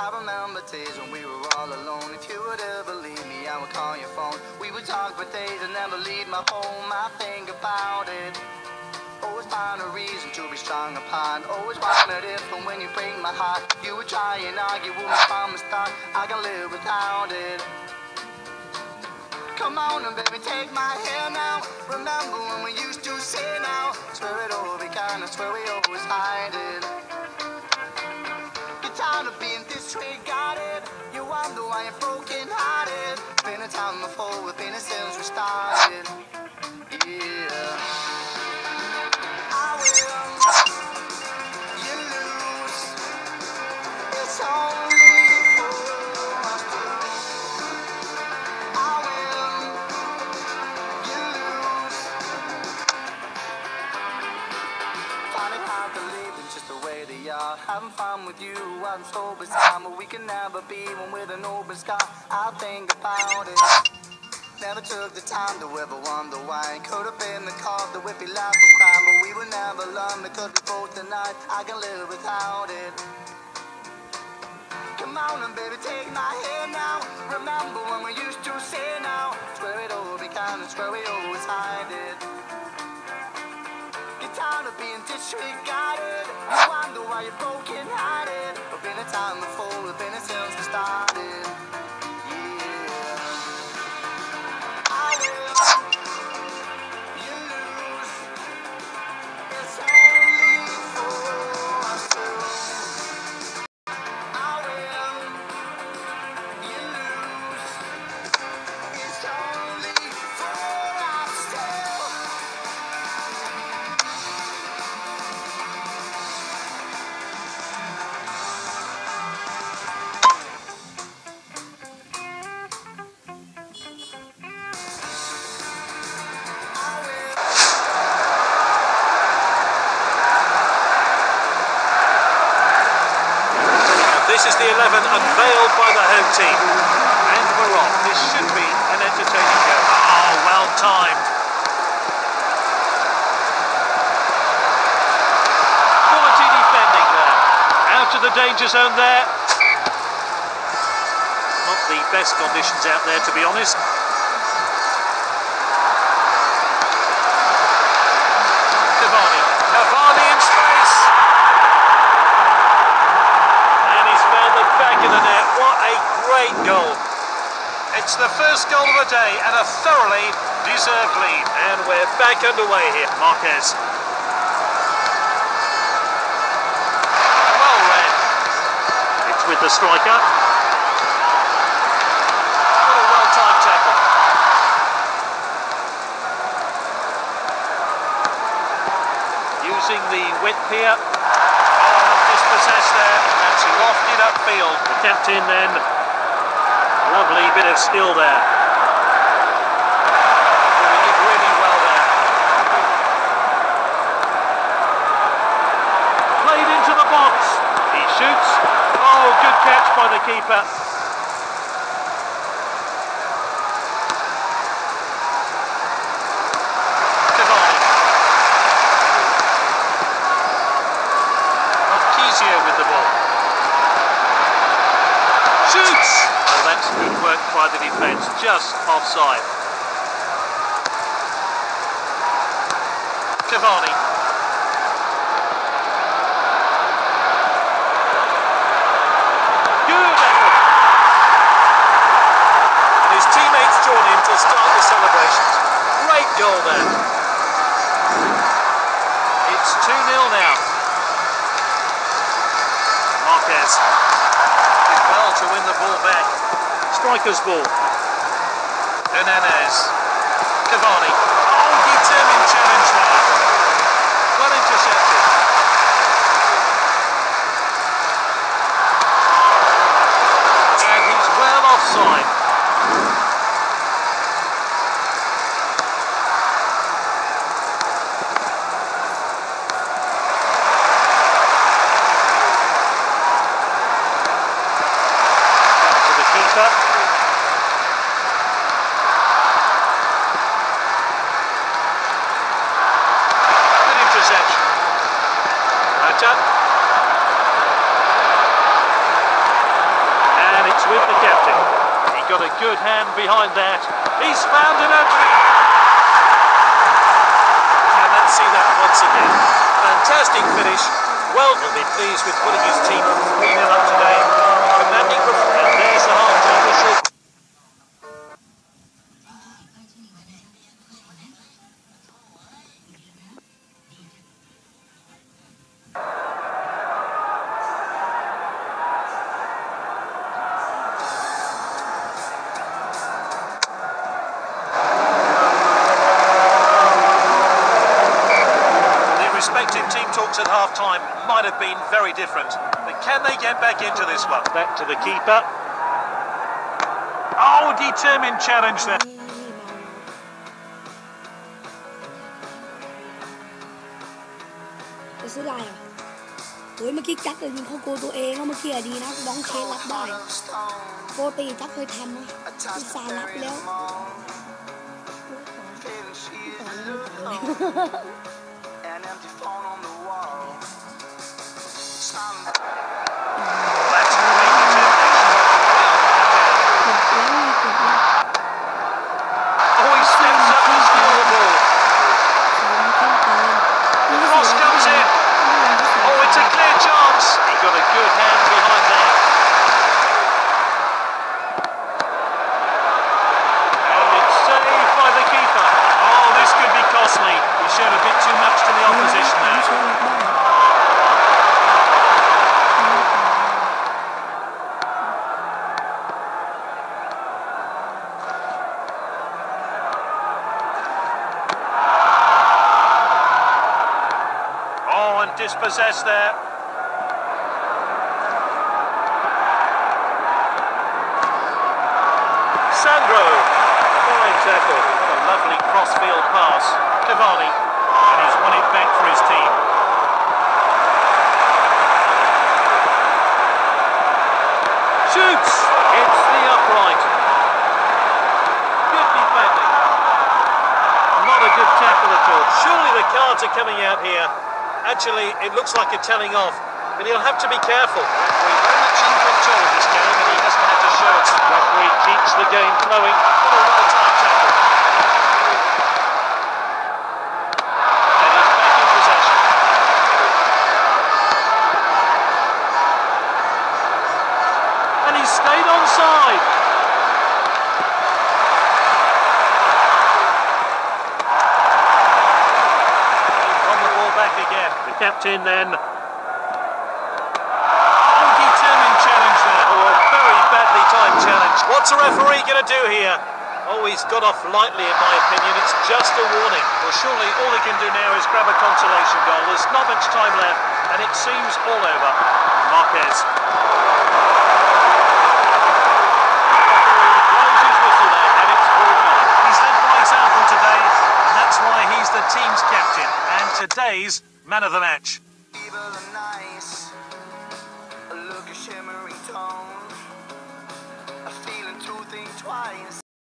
I remember days when we were all alone. If you would ever leave me, I would call your phone. We would talk for days and never leave my home. I think about it. Always find a reason to be strong upon. Always wondered if and when you break my heart, you would try and argue with me from the start. I can live without it. Come on and baby, take my hand now. Remember when we used to say now. Swear it began, I swear we always hide it. Get being disregarded. You wonder why broken hearted. Been a time before, Having fun with you, I'm so bizarre. But we can never be one with an open sky. I'll think about it. Never took the time to ever wonder why. Could have been the cause that we'd be laugh or cry, but we would never learn because we both denied I can live without it. Come on and baby, take my hand now. Remember when we used to say now. Swear it all began and swear we always hide it. Being disregarded. You wonder why you're broken hearted. We've been a time before, we've been here since we started. Is the 11 unveiled by the home team. And we're off. This should be an entertaining game. Oh, well timed. Quality defending there. Out of the danger zone there. Not the best conditions out there, to be honest. A great goal. It's the first goal of the day and a thoroughly deserved lead. And we're back underway here. Marquez. Well read. It's with the striker. What a well-timed tackle. Using the width here. Oh, dispossessed there. That's lofted upfield. Captain then. Lovely bit of skill there. There. Played into the box. He shoots. Oh, good catch by the keeper. Cavani. Marchisio with the ball. Shoots! Well, that's good work by the defence, just offside. Cavani. Good. His teammates join him to start the celebrations. Great goal there. It's 2 0 now. Marquez well to win the ball back. Striker's ball. Hernandez. Cavani. Oh, determined challenge there. Well intercepted. And he's well offside. Back to the keeper. Good interception. Mata. With the captain. He got a good hand behind that. He's found an opening. And let's see that once again. Fantastic finish. Well, will be pleased with putting his team 3 0 up today. talks at half time might have been very different. But can they get back into this one? Back to the keeper. Oh, determined challenge there. จะซื้อได้เหรอโอ้ยเมื่อกี้จักเลยยิงเข้าโกลตัวเองแล้วเมื่อกี้อะดีนะบ้องเชนรับได้ปกติจักเคยทำนะอุตส่าห์รับไปแล้ว Oh, dispossessed there. Sandro. Fine tackle. A lovely crossfield pass. Cavani. And he's won it back for his team. Shoots. It's the upright. Be badly. Not a good tackle at all. Surely the cards are coming out here. Actually, it looks like a telling off, but he'll have to be careful. Referee very much in control of this game, and he hasn't had to show it. Referee keeps the game flowing. What a well-timed tackle. And he's back in possession. And he's stayed onside. He's won the ball back again. The captain then. Determined challenge there. Oh, a very badly timed challenge. What's a referee going to do here? Oh, he's got off lightly, in my opinion. It's just a warning. Well, surely all he can do now is grab a consolation goal. There's not much time left, and it seems all over. Marquez. Referee blows his whistle there, and it's full. He's led by example today, and that's why he's the team's captain and today's man of the match.